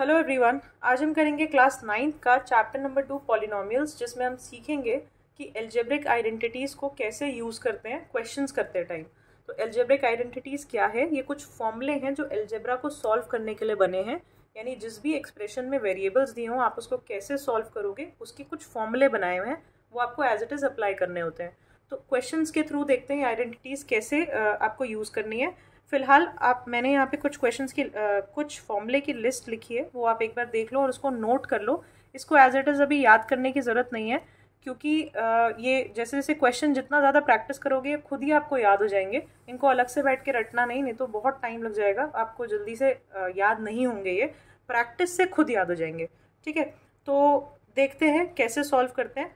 Hello everyone आज हम करेंगे क्लास नाइन्थ का चैप्टर नंबर टू पॉलिनोमियल्स जिसमें हम सीखेंगे कि एल्जेब्रिक आइडेंटिटीज़ को कैसे यूज़ करते हैं क्वेश्चंस करते टाइम तो एल्जेब्रिक आइडेंटिटीज़ क्या है? ये कुछ फॉर्मूले हैं जो एल्जेब्रा को सॉल्व करने के लिए बने हैं. यानी जिस भी एक्सप्रेशन में वेरिएबल्स दिए हों, आप उसको कैसे सॉल्व करोगे, उसकी कुछ फॉर्मूले बनाए हुए हैं, वो आपको एज इट इज़ अप्लाई करने होते हैं. तो क्वेश्चंस के थ्रू देखते हैं आइडेंटिटीज़ कैसे आपको यूज़ करनी है. फ़िलहाल आप मैंने यहाँ पे कुछ क्वेश्चंस की आ, कुछ फॉर्मूले की लिस्ट लिखी है वो आप एक बार देख लो और उसको नोट कर लो। इसको एज इट इज़ अभी याद करने की ज़रूरत नहीं है क्योंकि आ, ये जैसे जैसे क्वेश्चन जितना ज़्यादा प्रैक्टिस करोगे खुद ही आपको याद हो जाएँगे। इनको अलग से बैठ के रटना नहीं नहीं तो बहुत टाइम लग जाएगा। आपको जल्दी से याद नहीं होंगे ये। प्रैक्टिस से खुद याद हो जाएँगे। ठीक है? तो देखते हैं कैसे सॉल्व करते हैं।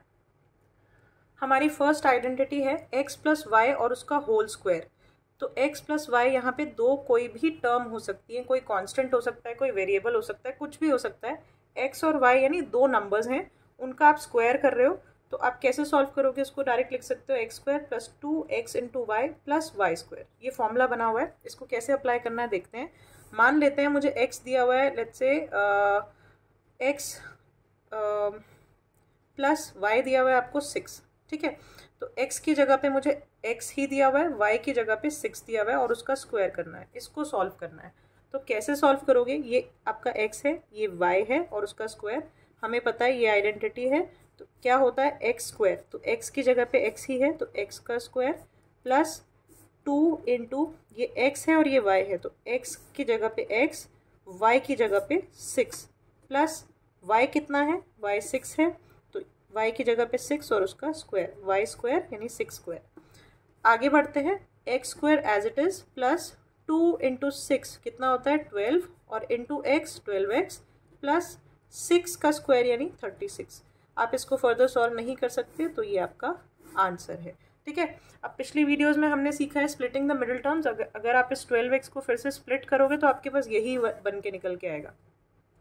हमारी फ़र्स्ट आइडेंटिटी है एक्स प्लस वाई और उसका होल स्क्वायर तो x प्लस वाई यहाँ पे दो कोई भी टर्म हो सकती है, कोई कांस्टेंट हो सकता है, कोई वेरिएबल हो सकता है, कुछ भी हो सकता है। x और y यानी दो नंबर्स हैं, उनका आप स्क्वायर कर रहे हो तो आप कैसे सॉल्व करोगे उसको? डायरेक्ट लिख सकते हो X square plus two X into Y plus Y square ये फॉर्मूला बना हुआ है, इसको कैसे अप्लाई करना है देखते हैं। मान लेते हैं मुझे एक्स दिया हुआ है let's say x plus Y दिया हुआ है आपको सिक्स ठीक है? तो x की जगह पे मुझे x ही दिया हुआ है, y की जगह पे सिक्स दिया हुआ है और उसका स्क्वायर करना है, इसको सॉल्व करना है। तो कैसे सॉल्व करोगे? ये आपका x है, ये y है और उसका स्क्वायर हमें पता है ये आइडेंटिटी है तो क्या होता है? एक्स स्क्वायर तो x की जगह पे x ही है तो x का स्क्वायर प्लस टू इंटू ये x है और ये y है। तो x की जगह पे x, y की जगह पे सिक्स प्लस y कितना है? y सिक्स है। वाई की जगह पे सिक्स और उसका स्क्वायर वाई स्क्वायर यानी सिक्स स्क्वायर आगे बढ़ते हैं X square as it is plus two into six कितना होता है? ट्वेल्व और into X twelve X plus six का स्क्वायर यानी थर्टी सिक्स आप इसको फर्दर सॉल्व नहीं कर सकते तो ये आपका आंसर है। ठीक है? अब पिछली वीडियोस में हमने सीखा है स्प्लिटिंग द मिडिल टर्म्स अगर अगर आप इस ट्वेल्व एक्स को फिर से स्प्लिट करोगे तो आपके पास यही बन के निकल के आएगा।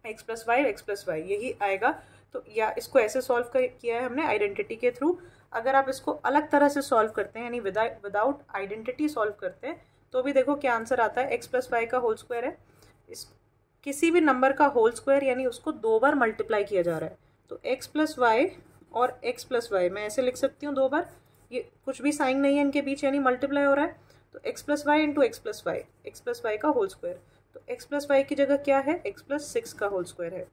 X plus Y X plus Y यही आएगा। तो या इसको ऐसे सॉल्व किया है हमने आइडेंटिटी के थ्रू अगर आप इसको अलग तरह से सॉल्व करते हैं, यानी विदाउट आइडेंटिटी सॉल्व करते हैं तो भी देखो क्या आंसर आता है। एक्स प्लस वाई का होल स्क्वायर है। इस, किसी भी नंबर का होल स्क्वायर यानी उसको दो बार मल्टीप्लाई किया जा रहा है। तो एक्स प्लस वाई और एक्स प्लस वाई मैं ऐसे लिख सकती हूँ दो बार। ये कुछ भी साइन नहीं है इनके बीच, यानी मल्टीप्लाई हो रहा है। तो X plus Y into X plus Y X plus Y का होल स्क्वायर तो एक्स प्लस वाई की जगह क्या है? एक्स प्लस सिक्स का होल स्क्वायर है।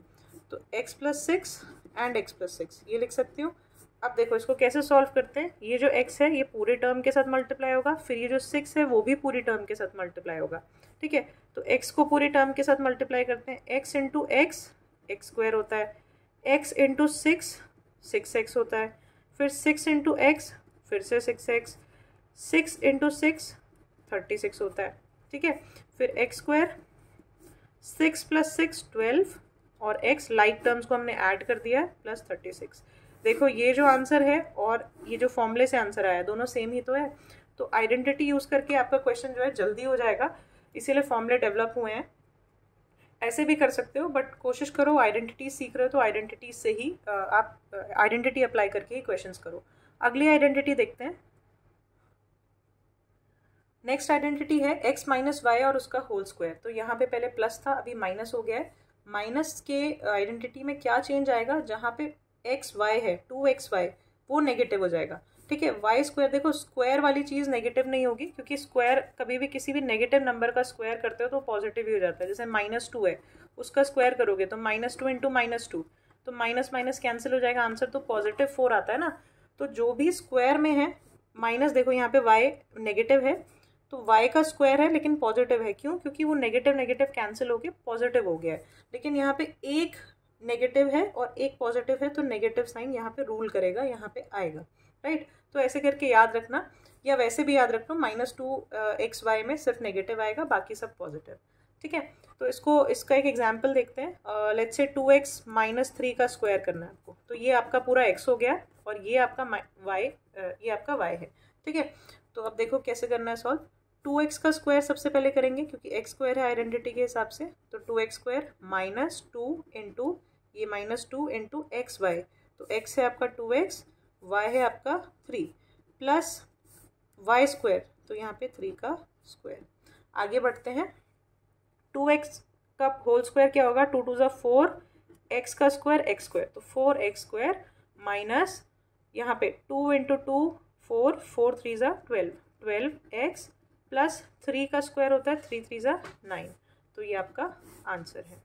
तो x plus six and X plus six ये लिख सकती हूँ। अब देखो, इसको कैसे सॉल्व करते हैं? ये जो x है, ये पूरे टर्म के साथ मल्टीप्लाई होगा, फिर ये जो सिक्स है, वो भी पूरी टर्म के साथ मल्टीप्लाई होगा, ठीक है? तो x को पूरे टर्म के साथ मल्टीप्लाई करते हैं। x into X X square होता है। x into six six X होता है। फिर सिक्स इंटू एक्स फिर से six X six into six thirty six होता है, ठीक है? फिर X square six plus six twelve और एक्स लाइक टर्म्स को हमने ऐड कर दिया प्लस थर्टी सिक्स देखो, ये जो आंसर है और ये जो फॉर्मूले से आंसर आया है दोनों सेम ही तो है। तो आइडेंटिटी यूज़ करके आपका क्वेश्चन जो है जल्दी हो जाएगा। इसीलिए फॉर्मूले डेवलप हुए हैं। ऐसे भी कर सकते हो बट कोशिश करो आइडेंटिटी सीख रहे हो तो आइडेंटिटी से ही आप आइडेंटिटी अप्लाई करके ही क्वेश्चंस करो। अगली आइडेंटिटी देखते हैं। नेक्स्ट आइडेंटिटी है एक्स माइनस वाई और उसका होल स्क्वायर तो यहाँ पे पहले प्लस था, अभी माइनस हो गया है। माइनस के आइडेंटिटी में क्या चेंज आएगा? जहाँ पे एक्स वाई है टू एक्स वाई वो नेगेटिव हो जाएगा। ठीक है? वाई स्क्वायर देखो स्क्वायर वाली चीज़ नेगेटिव नहीं होगी, क्योंकि स्क्वायर कभी भी किसी भी नेगेटिव नंबर का स्क्वायर करते हो तो पॉजिटिव ही हो जाता है। जैसे माइनस टू है, उसका स्क्वायर करोगे तो minus two into minus two तो माइनस माइनस कैंसिल हो जाएगा आंसर तो पॉजिटिव फोर आता है ना? तो जो भी स्क्वायर में है माइनस देखो यहाँ पे वाई नेगेटिव है तो y का स्क्वायर है, लेकिन पॉजिटिव है क्यों? क्योंकि वो नेगेटिव नेगेटिव कैंसिल हो गया पॉजिटिव हो गया है। लेकिन यहाँ पे एक नेगेटिव है और एक पॉजिटिव है तो नेगेटिव साइन यहाँ पे रूल करेगा, यहाँ पे आएगा राइट तो ऐसे करके याद रखना, या वैसे भी याद रखना माइनस टू एक्स वाई में सिर्फ़ नेगेटिव आएगा, बाकी सब पॉजिटिव ठीक है? तो इसको, इसका एक एग्ज़ाम्पल देखते हैं। Let's say two X minus three का स्क्वायर करना है आपको। तो ये आपका पूरा एक्स हो गया और ये आपका वाई ये आपका वाई है, ठीक है? तो अब देखो कैसे करना है सॉल्व टू एक्स का स्क्वायर सबसे पहले करेंगे, क्योंकि एक्स स्क्वायर है आइडेंटिटी के हिसाब से तो two x square minus two into, ये minus two into x y तो एक्स है आपका टू एक्स, वाई है आपका थ्री, प्लस वाई स्क्वायर तो यहाँ पे थ्री का स्क्वायर। आगे बढ़ते हैं। टू एक्स का होल स्क्वायर क्या होगा? टू टू ज़ा फोर, एक्स का स्क्वायर, एक्स स्क्वायर तो फोर एक्स स्क्वायर माइनस यहाँ पे two into two, four four three ज़ा twelve twelve x plus three का स्क्वायर होता है, थ्री थ्री ज़ा नाइन। तो ये आपका आंसर है।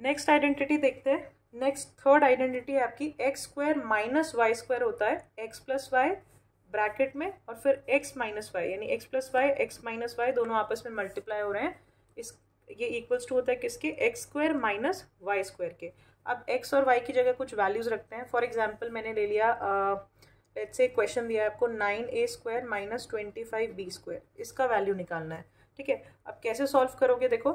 नेक्स्ट आइडेंटिटी देखते हैं। नेक्स्ट थर्ड आइडेंटिटी आपकी x square minus y square होता है, एक्स प्लस वाई ब्रैकेट में और फिर एक्स माइनस वाई, यानी x plus y, x minus y दोनों आपस में मल्टीप्लाई हो रहे हैं। इस, ये इक्वल्स टू होता है किसके? X square minus y square के। अब एक्स और वाई की जगह कुछ वैल्यूज़ रखते हैं। फॉर एग्ज़ाम्पल मैंने ले लिया लेट्स से क्वेश्चन दिया है आपको nine a square minus twenty five b square इसका वैल्यू निकालना है, ठीक है? अब कैसे सॉल्व करोगे देखो?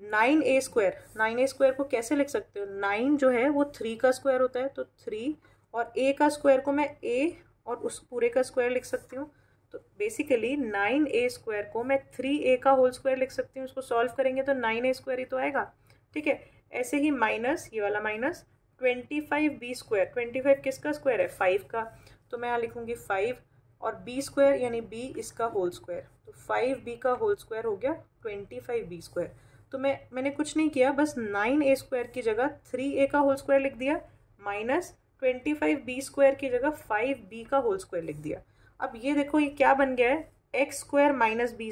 Nine a square nine a square को कैसे लिख सकते हो? नाइन जो है वो थ्री का स्क्वायर होता है तो थ्री और ए का स्क्वायर को मैं ए और उस पूरे का स्क्वायर लिख सकती हूँ। तो बेसिकली नाइन ए स्क्वायर को मैं थ्री ए का होल स्क्वायर लिख सकती हूँ, उसको सॉल्व करेंगे तो नाइन ए स्क्वायर ही तो आएगा, ठीक है? ऐसे ही माइनस ये वाला minus twenty five b square twenty five किसका स्क्वायर है? फाइव का। तो मैं यहाँ लिखूँगी फाइव और बी स्क्वायर यानी बी इसका होल स्क्वायर तो फाइव बी का होल स्क्वायर हो गया ट्वेंटी फाइव बी स्क्वायर तो मैं, मैंने कुछ नहीं किया, बस नाइन ए स्क्वायर की जगह थ्री ए का होल स्क्वायर लिख दिया minus twenty five b square की जगह फाइव बी का होल स्क्वायर लिख दिया। अब ये देखो, ये क्या बन गया है? X square minus b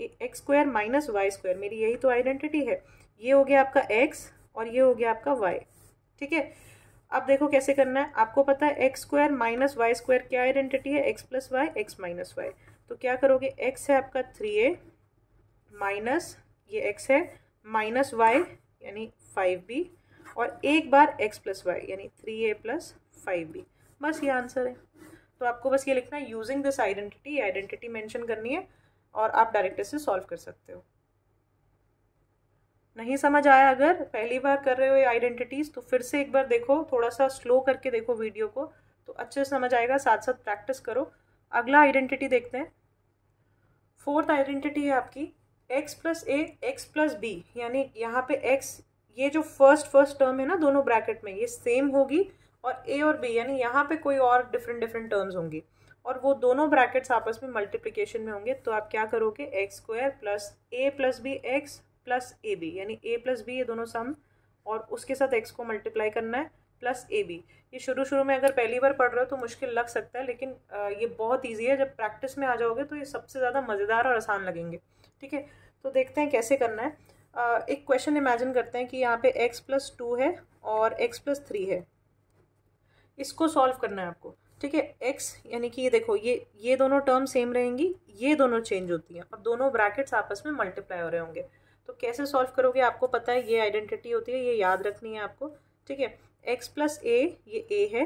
x square minus y square मेरी यही तो आइडेंटिटी है। ये हो गया आपका एक्स और ये हो गया आपका वाई ठीक है? अब देखो कैसे करना है। आपको पता है x square minus y square क्या आइडेंटिटी है? X plus y x minus y तो क्या करोगे? एक्स है आपका थ्री ए माइनस ये एक्स है माइनस वाई यानी फाइव बी और एक बार एक्स प्लस वाई यानी three a plus five b बस ये आंसर है। तो आपको बस ये लिखना है using this identity identity mention करनी है और आप डायरेक्ट इसे सॉल्व कर सकते हो। नहीं समझ आया अगर, पहली बार कर रहे हो ये आइडेंटिटीज़ तो फिर से एक बार देखो थोड़ा सा स्लो करके देखो वीडियो को तो अच्छे से समझ आएगा साथ साथ प्रैक्टिस करो। अगला आइडेंटिटी देखते हैं। फोर्थ आइडेंटिटी है आपकी x plus a x plus b यानी यहाँ पे एक्स ये जो फ़र्स्ट फ़र्स्ट टर्म है ना, दोनों ब्रैकेट में, ये सेम होगी और ए और बी यानी यहाँ पे कोई और डिफरेंट डिफरेंट टर्म्स होंगी। और वो दोनों ब्रैकेट्स आपस में मल्टीप्लिकेशन में होंगे तो आप क्या करोगे? X square plus a plus b x plus a b यानी ए प्लस बी ये दोनों सम और उसके साथ एक्स को मल्टीप्लाई करना है प्लस ए बी ये शुरू शुरू में अगर पहली बार पढ़ रहे हो तो मुश्किल लग सकता है, लेकिन ये बहुत ईजी है। जब प्रैक्टिस में आ जाओगे तो ये सबसे ज़्यादा मज़ेदार और आसान लगेंगे, ठीक है? तो देखते हैं कैसे करना है। एक क्वेश्चन इमेजिन करते हैं कि यहाँ पे x प्लस टू है और x प्लस थ्री है। इसको सॉल्व करना है आपको, ठीक है? X, यानी कि ये देखो, ये ये दोनों टर्म सेम रहेंगी, ये दोनों चेंज होती हैं और दोनों ब्रैकेट्स आपस में मल्टीप्लाई हो रहे होंगे। तो कैसे सॉल्व करोगे? आपको पता है, ये आइडेंटिटी होती है, ये याद रखनी है आपको, ठीक है? एक्स प्लस ए ये ए है।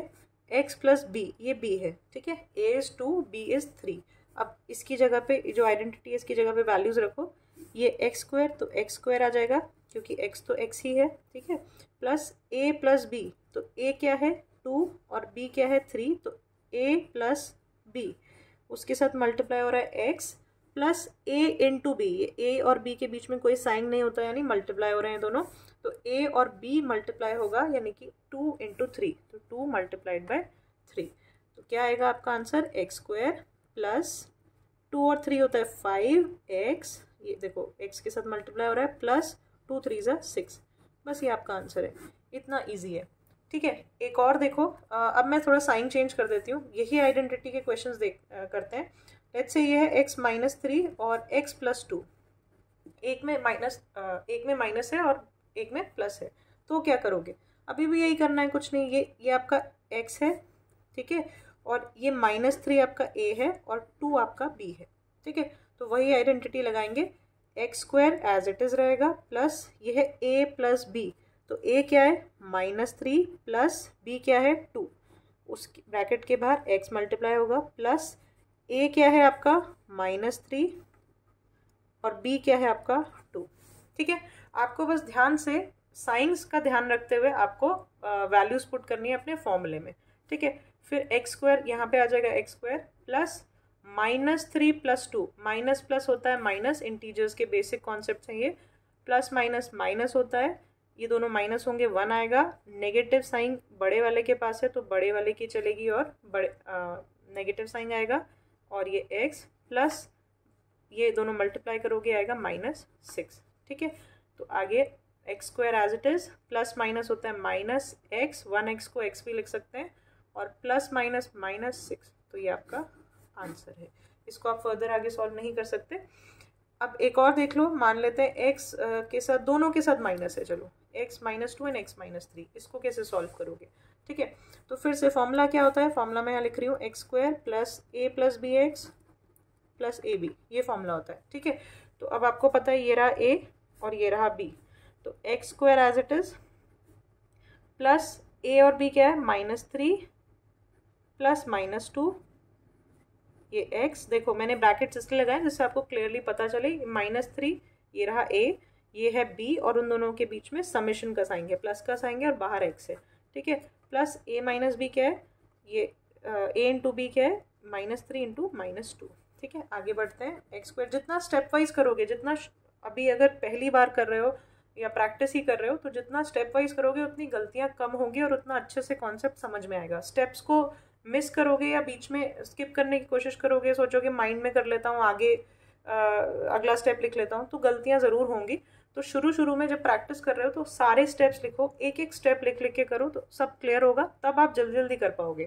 एक्स प्लस बी ये बी है, ठीक है? A is two b is three अब इसकी जगह पे, जो आइडेंटिटी है, इसकी जगह पे वैल्यूज़ रखो। ये एक्स स्क्वायर तो एक्स स्क्वायर आ जाएगा, क्योंकि एक्स तो एक्स ही है, ठीक है? प्लस ए प्लस बी तो ए क्या है? टू और बी क्या है? थ्री तो ए प्लस बी उसके साथ मल्टीप्लाई हो रहा है x plus a into b ये ए और बी के बीच में कोई साइन नहीं होता, यानी मल्टीप्लाई हो रहे हैं दोनों तो ए और बी मल्टीप्लाई होगा, यानी कि टू इंटू थ्री तो टू मल्टीप्लाइड बाय थ्री तो क्या आएगा आपका answer? X square plus two और थ्री होता है फाइव एक्स ये देखो एक्स के साथ मल्टीप्लाई हो रहा है प्लस टू थ्री ज़ा सिक्स बस ये आपका आंसर है, इतना ईजी है। ठीक है, एक और देखो अब मैं थोड़ा साइन चेंज कर देती हूँ, यही आइडेंटिटी के क्वेश्चन देख करते हैं। लेट्स से ये है एक्स माइनस थ्री और एक्स प्लस टू एक में माइनस एक में माइनस है और एक में प्लस है। तो क्या करोगे? अभी भी यही करना है, कुछ नहीं। ये ये आपका एक्स है, ठीक है? और ये माइनस थ्री आपका ए है और टू आपका बी है, ठीक है? तो वही आइडेंटिटी लगाएँगे। X square as it is रहेगा प्लस ये है ए प्लस बी तो ए क्या है? माइनस थ्री प्लस बी क्या है? टू उस ब्रैकेट के बाहर एक्स मल्टीप्लाई होगा प्लस ए क्या है आपका? माइनस थ्री और बी क्या है आपका? टू ठीक है? आपको बस ध्यान से साइंस का ध्यान रखते हुए आपको वैल्यूज़ पुट करनी है अपने फॉर्मूले में। ठीक है? फिर एक्स स्क्वायर यहाँ पे आ जाएगा x square plus minus three plus two minus plus होता है माइनस इंटीजर्स के बेसिक कॉन्सेप्ट हैं ये। प्लस माइनस माइनस होता है। ये दोनों माइनस होंगे वन आएगा। नेगेटिव साइन बड़े वाले के पास है तो बड़े वाले की चलेगी और बड़े नेगेटिव साइन आएगा। और ये एक्स प्लस ये दोनों मल्टीप्लाई करोगे, आएगा माइनस सिक्स ठीक है? तो आगे x square as it is plus minus होता है माइनस एक्स वन एक्स को एक्स भी लिख सकते हैं, और प्लस माइनस माइनस सिक्स तो ये आपका आंसर है। इसको आप फर्दर आगे सॉल्व नहीं कर सकते। अब एक और देख लो, मान लेते हैं एक्स के साथ, दोनों के साथ माइनस है, चलो। X minus two and x minus three इसको कैसे सॉल्व करोगे? ठीक है? तो फिर से फॉर्मूला क्या होता है? फॉर्मूला मैं यहाँ लिख रही हूँ x square plus a plus b x plus a b ये फॉर्मूला होता है, ठीक है? तो अब आपको पता है ये रहा ए और ये रहा बी तो x square as it is plus a और बी क्या है? Minus three plus minus two ये एक्स देखो मैंने ब्रैकेट्स इसलिए लगाए जिससे आपको क्लियरली पता चले माइनस थ्री ये रहा ए ये है बी और उन दोनों के बीच में समेशन का साइन है प्लस का साइन है और बाहर एक्स है, ठीक है? प्लस ए माइनस बी क्या है? ये ए इंटू बी क्या है? Minus three into minus two. ठीक है? आगे बढ़ते हैं। एक्स स्क्वायर जितना स्टेप वाइज करोगे जितना अभी अगर पहली बार कर रहे हो या प्रैक्टिस ही कर रहे हो तो जितना स्टेप वाइज करोगे उतनी गलतियाँ कम होंगी और उतना अच्छे से कॉन्सेप्ट समझ में आएगा। स्टेप्स को मिस करोगे या बीच में स्किप करने की कोशिश करोगे सोचोगे माइंड में कर लेता हूँ आगे आ, अगला स्टेप लिख लेता हूँ तो गलतियाँ ज़रूर होंगी। तो शुरू शुरू में जब प्रैक्टिस कर रहे हो तो सारे स्टेप्स लिखो एक एक स्टेप लिख लिख के करो तो सब क्लियर होगा, तब आप जल्दी जल्दी कर पाओगे।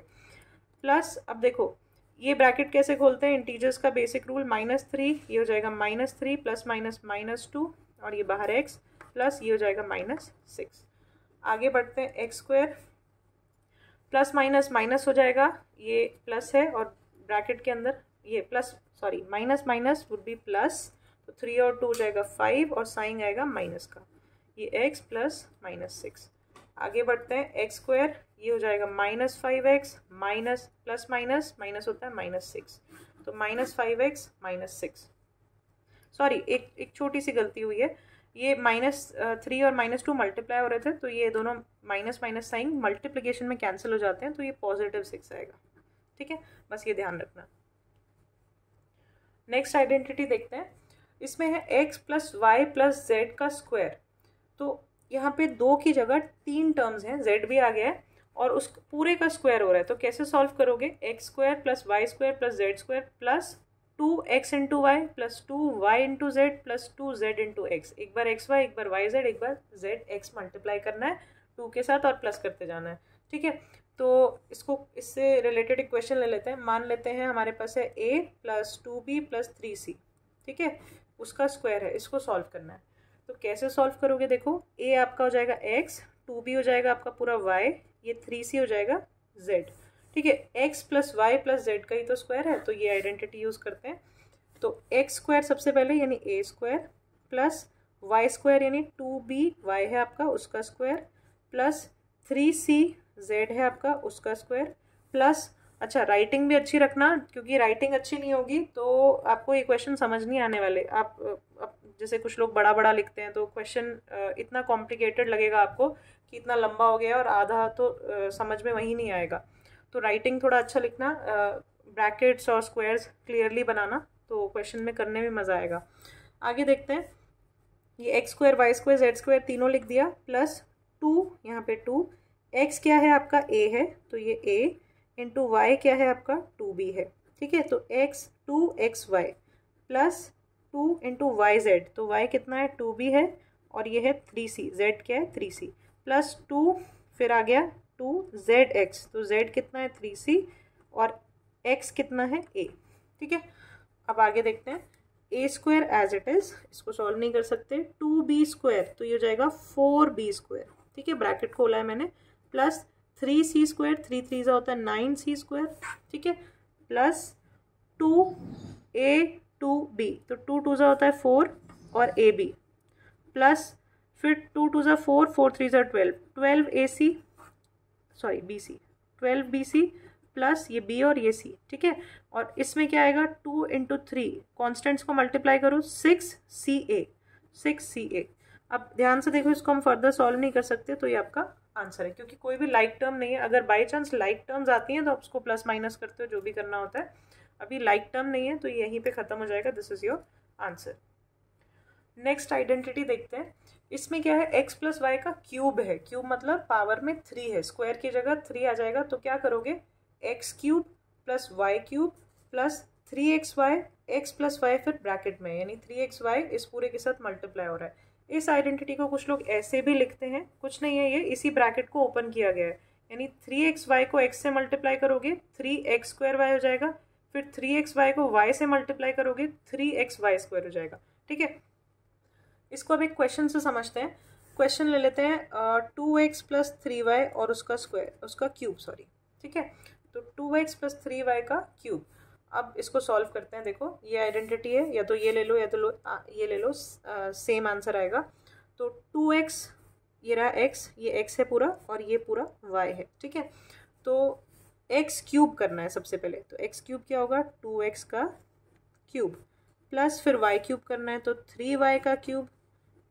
प्लस अब देखो, ये ब्रैकेट कैसे खोलते हैं? इंटीजर्स का बेसिक रूल माइनस थ्री ये हो जाएगा minus three plus minus minus two और ये बाहर एक्स प्लस ये हो जाएगा माइनस सिक्स आगे बढ़ते हैं x square plus minus minus हो जाएगा, ये प्लस है, और ब्रैकेट के अंदर, ये plus sorry minus minus would be plus तो थ्री और टू हो जाएगा फाइव और साइन आएगा माइनस का। ये एक्स प्लस माइनस सिक्स आगे बढ़ते हैं एक्स स्क्वायर ये हो जाएगा minus five x minus plus minus minus होता है माइनस सिक्स तो minus five x minus six sorry एक एक छोटी सी गलती हुई है। ये माइनस थ्री और माइनस टू मल्टीप्लाई हो रहे थे तो ये दोनों माइनस माइनस साइन मल्टीप्लीकेशन में कैंसिल हो जाते हैं तो ये पॉजिटिव सिक्स आएगा। ठीक है? बस ये ध्यान रखना। नेक्स्ट आइडेंटिटी देखते हैं। इसमें है x plus y plus z का स्क्वायर तो यहाँ पे दो की जगह तीन टर्म्स हैं जेड भी आ गया है और उस पूरे का स्क्वायर हो रहा है। तो कैसे सॉल्व करोगे? X square plus y square plus z square plus two x into y plus two y into z plus two z into x एक बार एक्स वाई एक बार वाई जेड एक बार जेड एक्स मल्टीप्लाई करना है to के साथ और plus करते जाना है। ठीक है? तो इसको, इससे रिलेटेड एक क्वेश्चन ले लेते हैं। मान लेते हैं हमारे पास है a plus two b plus three c ठीक है? उसका स्क्वायर है, इसको सॉल्व करना है। तो कैसे सॉल्व करोगे देखो ए आपका हो जाएगा एक्स टू बी हो जाएगा आपका पूरा वाई ये थ्री सी हो जाएगा जेड ठीक है x plus y plus z का ही तो स्क्वायर है तो ये आइडेंटिटी यूज़ करते हैं। तो एक्स स्क्वायर सबसे पहले यानी a square plus y square यानी टू बी वाई है आपका, उसका square plus three c z है आपका, उसका स्क्वायर प्लस अच्छा राइटिंग भी अच्छी रखना क्योंकि राइटिंग अच्छी नहीं होगी तो आपको ये क्वेश्चन समझ नहीं आने वाले। आप, आप जैसे कुछ लोग बड़ा बड़ा लिखते हैं तो क्वेश्चन इतना कॉम्प्लिकेटेड लगेगा आपको कि इतना लंबा हो गया और आधा तो समझ में वहीं नहीं आएगा। तो राइटिंग थोड़ा अच्छा लिखना ब्रैकेट्स और स्क्वायर्स क्लियरली बनाना तो क्वेश्चन में करने में मज़ा आएगा। आगे देखते हैं। ये x square y square z square तीनों लिख दिया प्लस टू यहाँ पे टू एक्स क्या है आपका? ए है तो ये ए इंटू वाई क्या है आपका? टू बी है। ठीक है? तो x two x y plus two into y z तो वाई कितना है? टू बी है और ये है थ्री सी जेड क्या है? थ्री सी प्लस टू, फिर आ गया टू जेड एक्स तो जेड कितना है? थ्री सी और एक्स कितना है? ए ठीक है? अब आगे देखते हैं। A square as it is इसको सॉल्व नहीं कर सकते। टू बी स्क्वायर तो ये हो जाएगा फोर बी स्क्वायर ठीक है? ब्रैकेट खोला है मैंने। Plus three C square, three three सा होता है नाइन सी स्क्वायर, ठीक है? Plus two A two B तो टू टू सा होता है फोर और ए बी। प्लस फिर टू टू ज़ा फोर फोर थ्री ज़ा twelve twelve A C, sorry B C, twelve B C plus ये बी और ये सी, ठीक है? और इसमें क्या आएगा? टू इंटू थ्री, कॉन्स्टेंट्स को मल्टीप्लाई करो, six C A, six C A. अब ध्यान से देखो, इसको हम फर्दर सॉल्व नहीं कर सकते तो ये आपका आंसर है, क्योंकि कोई भी लाइक टर्म नहीं है। अगर बाई चांस लाइक टर्म्स आती हैं तो आप उसको प्लस माइनस करते हो, जो भी करना होता है। अभी लाइक टर्म नहीं है तो यहीं पे ख़त्म हो जाएगा। This is your answer next identity देखते हैं। इसमें क्या है? एक्स प्लस वाई का क्यूब है। क्यूब मतलब पावर में थ्री है। स्क्वायर की जगह थ्री आ जाएगा। तो क्या करोगे? X cube plus y cube plus three x y x plus y फिर ब्रैकेट में यानी थ्री एक्स वाई इस पूरे के साथ मल्टीप्लाई हो रहा है। इस आइडेंटिटी को कुछ लोग ऐसे भी लिखते हैं, कुछ नहीं है ये, इसी ब्रैकेट को ओपन किया गया है। यानी थ्री एक्स वाई को एक्स से मल्टीप्लाई करोगे थ्री एक्स स्क्वायर वाई हो जाएगा, फिर थ्री एक्स वाई को वाई से मल्टीप्लाई करोगे थ्री एक्स वाई स्क्वायर हो जाएगा। ठीक है? इसको अब एक क्वेश्चन से समझते हैं। क्वेश्चन ले लेते हैं two x plus three y और उसका स्क्वायर उसका क्यूब सॉरी ठीक है? तो two x plus three y का क्यूब अब इसको सॉल्व करते हैं देखो ये आइडेंटिटी है या तो ये ले लो या तो लो आ, ये ले लो सेम आंसर आएगा। तो टू एक्स ये रहा एक्स ये एक्स है पूरा और ये पूरा वाई है ठीक है? तो एक्स क्यूब करना है सबसे पहले। तो एक्स क्यूब क्या होगा? टू एक्स का क्यूब प्लस फिर वाई क्यूब करना है तो थ्री वाई का क्यूब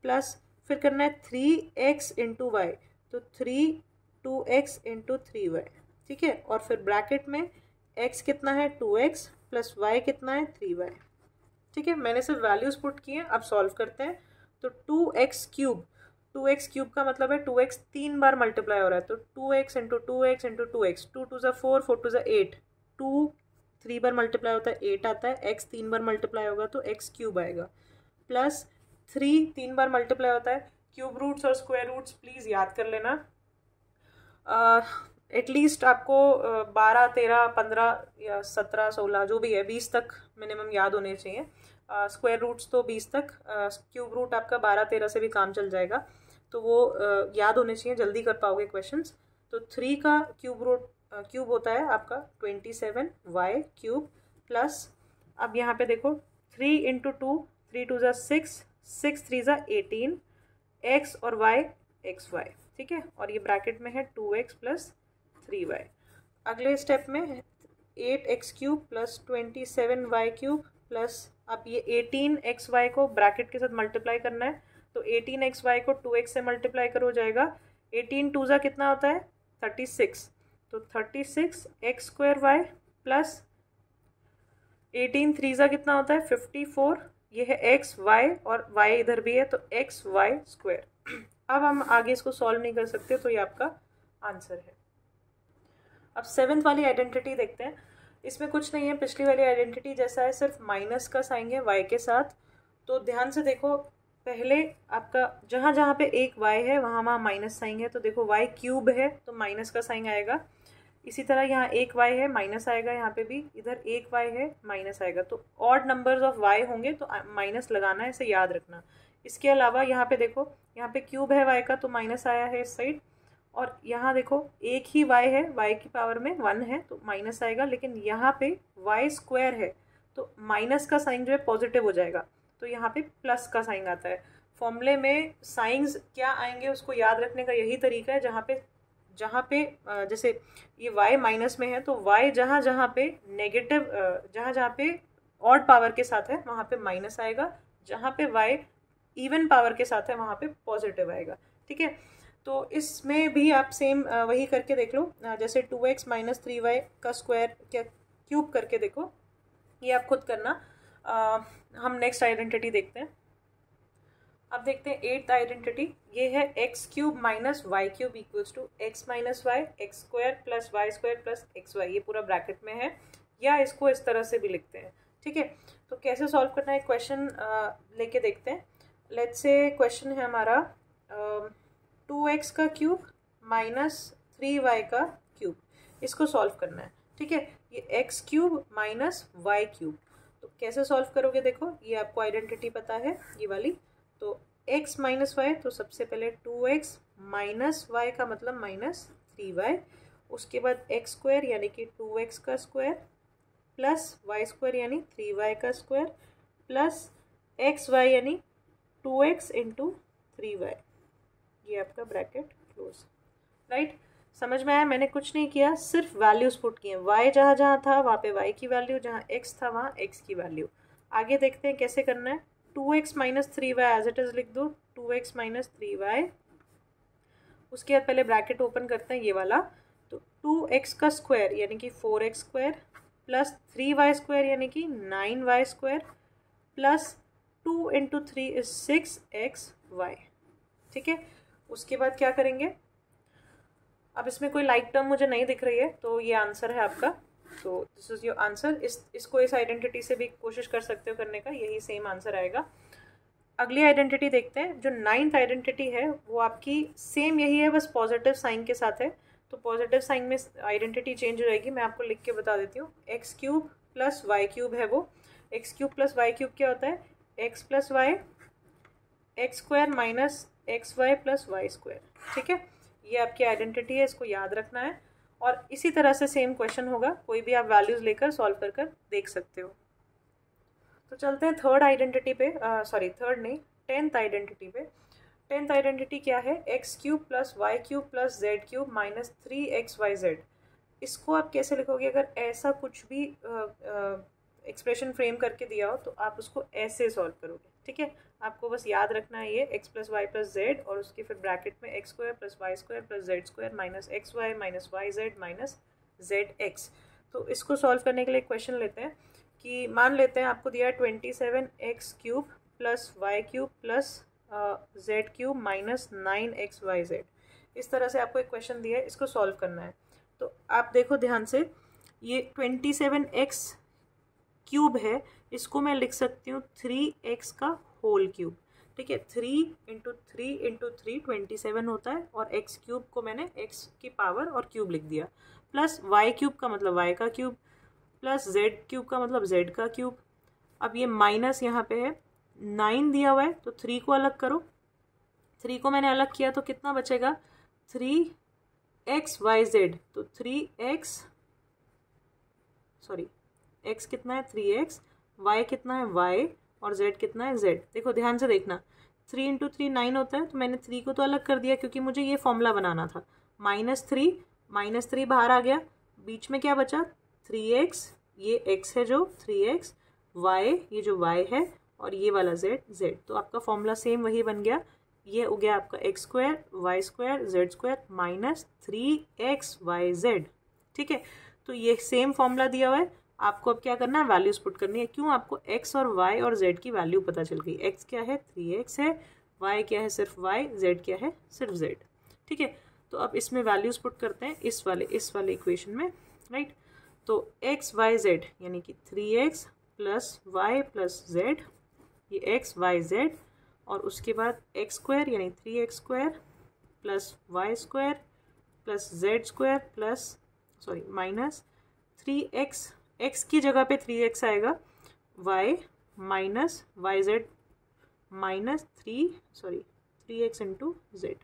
प्लस फिर करना है थ्री एक्स इंटू वाई तो three two x into three y ठीक है? और फिर ब्रैकेट में एक्स कितना है? टू एक्स प्लस वाई कितना है? Three y. ठीक है, मैंने सिर्फ़ वैल्यूज़ पुट किए अब सॉल्व करते हैं। तो two x cube, two x cube का मतलब है टू एक्स तीन बार मल्टीप्लाई हो रहा है तो two x into two x into two x, two two ज़ा फोर फोर टू ज़ा एट। टू थ्री बार मल्टीप्लाई होता है, एट आता है, एक्स तीन बार मल्टीप्लाई होगा तो एक्स क्यूब आएगा। प्लस थ्री तीन बार मल्टीप्लाई होता है, क्यूब रूट्स और स्क्वायर रूट्स, प्लीज़ याद कर लेना। एटलीस्ट आपको बारह तेरह पंद्रह या सत्रह सोलह जो भी है बीस तक मिनिमम याद होने चाहिए। स्क्वायर रूट्स तो बीस तक क्यूब रूट आपका बारह तेरह से भी काम चल जाएगा। तो वो uh, याद होने चाहिए जल्दी कर पाओगे क्वेश्चंस तो थ्री का क्यूब रूट क्यूब होता है आपका twenty seven y cube plus अब यहाँ पे देखो three into two three two ज़ा सिक्स सिक्स थ्री ज़ा एटीन एक्स और वाई एक्स वाई ठीक है? और ये ब्रैकेट में है two x plus three y अगले स्टेप में eight x cube plus twenty seven y cube plus अब ये एटीन एक्स वाई को ब्रैकेट के साथ मल्टीप्लाई करना है तो एटीन एक्स वाई को टू एक्स से मल्टीप्लाई करो जाएगा। एटीन टू ज़ा कितना होता है? थर्टी सिक्स तो thirty six x square y plus eighteen three ज़ा कितना होता है? फिफ्टी फोर ये है एक्स वाई और वाई इधर भी है तो एक्स वाई स्क्वायर अब हम आगे इसको सॉल्व नहीं कर सकते तो ये आपका आंसर है। अब सेवन्थ वाली आइडेंटिटी देखते हैं। इसमें कुछ नहीं है, पिछली वाली आइडेंटिटी जैसा है, सिर्फ़ माइनस का साइन है वाई के साथ। तो ध्यान से देखो, पहले आपका जहाँ जहाँ पे एक वाई है, वहाँ वहाँ माइनस साइन है। तो देखो वाई क्यूब है तो माइनस का साइन आएगा। इसी तरह यहाँ एक वाई है माइनस आएगा। यहाँ पे भी इधर एक वाई है माइनस आएगा। तो ऑड नंबर्स ऑफ़ वाई होंगे तो माइनस लगाना है, इसे याद रखना। इसके अलावा यहाँ पे देखो, यहाँ पे क्यूब है वाई का तो माइनस आया है इस साइड और यहाँ देखो, एक ही वाई है वाई की पावर में वन है तो माइनस आएगा, लेकिन यहाँ पे वाई स्क्वायर है तो माइनस का साइन जो है पॉजिटिव हो जाएगा। तो यहाँ पे प्लस का साइन आता है। फॉर्मूले में साइंस क्या आएँगे उसको याद रखने का यही तरीका है, जहाँ पे जहाँ पे जैसे ये y माइनस में है तो y जहाँ जहाँ पे नेगेटिव जहाँ जहाँ पे ऑड पावर के साथ है, वहाँ पे माइनस आएगा। जहाँ पे y इवन पावर के साथ है, वहाँ पे पॉजिटिव आएगा। ठीक है? तो इसमें भी आप सेम वही करके देख लो। जैसे two x minus three y का स्क्वायर क्या क्यूब करके देखो। ये आप खुद करना। आ, हम नेक्स्ट आइडेंटिटी देखते हैं। अब देखते हैं एट्थ आइडेंटिटी ये है x cube minus y cube equals to x minus y x square plus y square plus x y ये पूरा ब्रैकेट में है। या इसको इस तरह से भी लिखते हैं। ठीक है? तो कैसे सॉल्व करना है क्वेश्चन लेके देखते हैं। लेट्स से क्वेश्चन है हमारा टू एक्स का क्यूब माइनस थ्री वाई का क्यूब। इसको सॉल्व करना है, ठीक है? ये x cube minus y cube. तो कैसे सॉल्व करोगे देखो, ये आपको आइडेंटिटी पता है, ये वाली। तो एक्स माइनस वाई तो सबसे पहले टू एक्स माइनस वाई का मतलब माइनस थ्री वाई। उसके बाद एक्स स्क्वायर, यानी कि टू एक्स का स्क्वायर, प्लस वाई स्क्वायर, यानी थ्री वाई का स्क्वायर, प्लस एक्स वाई, यानी two x into three y. ये आपका ब्रैकेट क्लोज। राइट? समझ में आया? मैंने कुछ नहीं किया, सिर्फ़ वैल्यूज़ पुट किए वाई जहाँ जहाँ था, वहाँ पे वाई की वैल्यू, जहाँ एक्स था, वहाँ एक्स की वैल्यू। आगे देखते हैं कैसे करना है। Two x minus three y as it is लिख दो। Two x minus three y उसके बाद पहले ब्रैकेट ओपन करते हैं, ये वाला। तो टू एक्स का स्क्वायर यानी कि four x square plus three y square यानी कि nine y square plus two into three is six x y ठीक है? उसके बाद क्या करेंगे? अब इसमें कोई लाइक टर्म मुझे नहीं दिख रही है तो ये आंसर है आपका। तो दिस इज़ योर आंसर इस, इसको इस आइडेंटिटी से भी कोशिश कर सकते हो करने का, यही सेम आंसर आएगा। अगली आइडेंटिटी देखते हैं। जो नाइन्थ आइडेंटिटी है, वो आपकी सेम यही है, बस पॉजिटिव साइन के साथ है। तो पॉजिटिव साइन में आइडेंटिटी चेंज हो जाएगी। मैं आपको लिख के बता देती हूँ। X cube plus y cube है वो। X cube plus y cube क्या होता है? X plus y x square minus x y plus y square ठीक है? ये आपकी आइडेंटिटी है, इसको याद रखना है। और इसी तरह से सेम क्वेश्चन होगा। कोई भी आप वैल्यूज़ लेकर सॉल्व कर कर देख सकते हो। तो चलते हैं थर्ड आइडेंटिटी पे सॉरी थर्ड नहीं टेंथ आइडेंटिटी पे। टेंथ आइडेंटिटी क्या है? X cube plus y cube plus z cube minus three x y z इसको आप कैसे लिखोगे? अगर ऐसा कुछ भी एक्सप्रेशन फ्रेम करके दिया हो तो आप उसको ऐसे सॉल्व करोगे। ठीक है? आपको बस याद रखना है ये x plus y plus z और उसके फिर ब्रैकेट में x square plus y square plus z square minus x y minus y z minus z x तो इसको सॉल्व करने के लिए क्वेश्चन लेते हैं कि मान लेते हैं आपको दिया है twenty seven x cube plus y cube plus z cube minus nine x y z इस तरह से आपको एक क्वेश्चन दिया है, इसको सॉल्व करना है। तो आप देखो ध्यान से, ये ट्वेंटी सेवन एक्स क्यूब है, इसको मैं लिख सकती हूँ थ्री एक्स का होल क्यूब। ठीक है, three into three into three twenty seven होता है और एक्स क्यूब को मैंने एक्स की पावर और क्यूब लिख दिया। प्लस वाई क्यूब का मतलब वाई का क्यूब, प्लस जेड क्यूब का मतलब जेड का क्यूब। अब ये माइनस यहाँ पे है, नाइन दिया हुआ है तो थ्री को अलग करो। थ्री को मैंने अलग किया तो कितना बचेगा? थ्री एक्स वाई जेड तो थ्री एक्स, सॉरी एक्स कितना है? थ्री एक्स वाई कितना है? वाई और जेड कितना है? जेड देखो, ध्यान से देखना। थ्री इंटू थ्री नाइन होता है तो मैंने थ्री को तो अलग कर दिया क्योंकि मुझे ये फॉर्मूला बनाना था। माइनस थ्री माइनस थ्री बाहर आ गया। बीच में क्या बचा? थ्री एक्स ये एक्स है जो थ्री एक्स वाई ये जो वाई है और ये वाला जेड जेड तो आपका फॉर्मूला सेम वही बन गया। ये हो गया आपका x square y square z square minus three x y z ठीक है? तो ये सेम फॉर्मूला दिया हुआ है। आपको अब क्या करना है? वैल्यूज़ पुट करनी है। क्यों? आपको एक्स और वाई और जेड की वैल्यू पता चल गई। एक्स क्या है? थ्री एक्स है। वाई क्या है? सिर्फ़ वाई जेड क्या है? सिर्फ़ जेड ठीक है? तो अब इसमें वैल्यूज़ पुट करते हैं इस वाले इस वाले इक्वेशन में राइट तो एक्स वाई जेड यानी कि three x plus y plus z ये एक्स वाई जेड और उसके बाद एक्स स्क्वायर यानी three x square plus y square plus z square plus sorry minus three x x की जगह पे थ्री एक्स आएगा। Y minus y z minus three sorry three x into z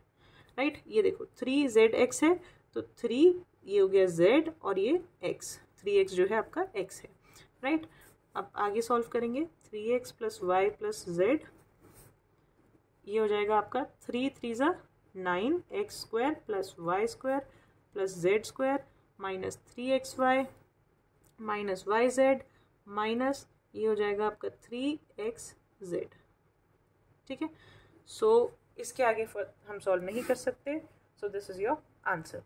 right ये देखो three Z x है तो three ये हो गया जेड और ये एक्स थ्री एक्स जो है आपका एक्स है राइट अब आगे सॉल्व करेंगे three x plus y plus z ये हो जाएगा आपका थ्री थ्री ज़ा nine x square plus y square plus z square minus three x y minus y z minus ये हो जाएगा आपका थ्री एक्स जेड ठीक है? सो इसके आगे हम सॉल्व नहीं कर सकते। So this is your answer